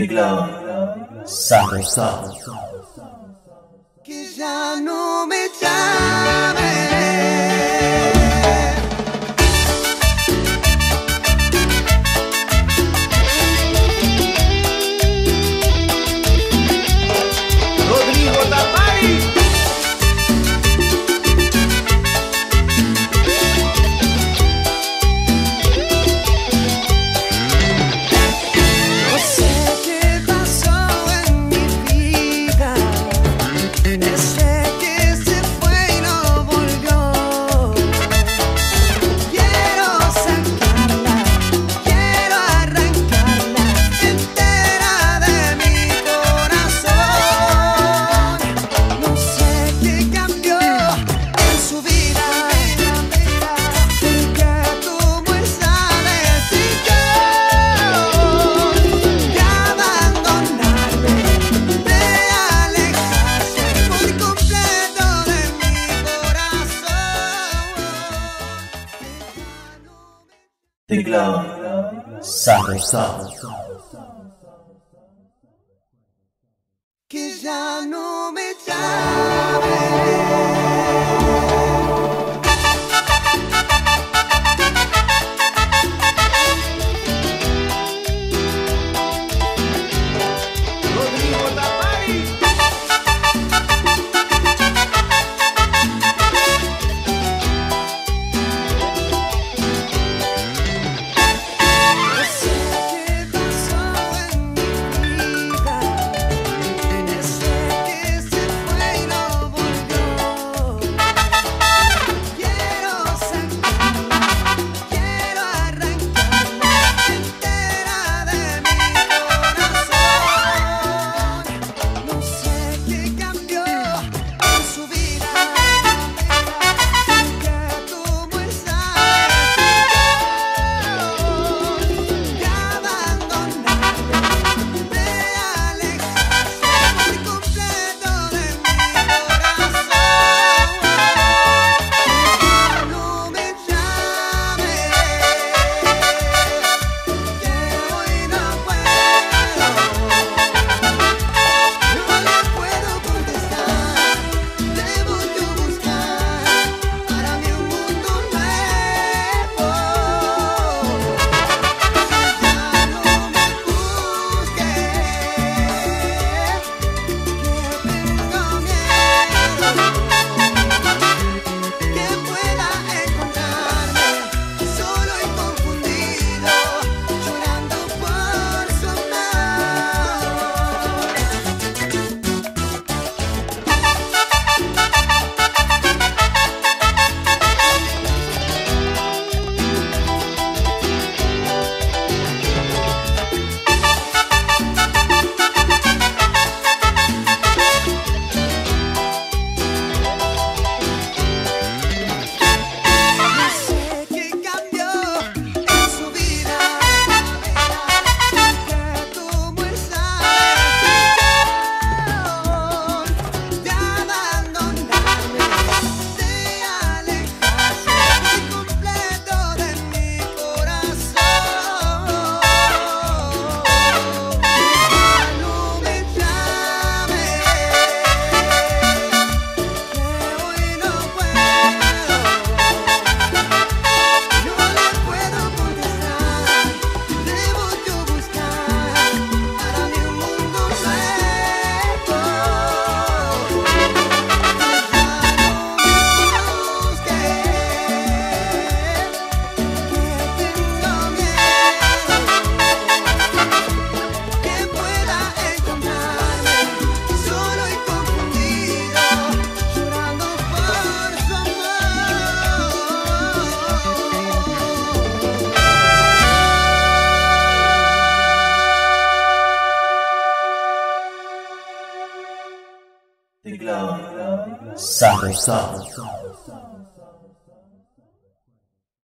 teclado, Sajo Que ya no Teclado. Sabrosado. Que ya no me llames. Sound.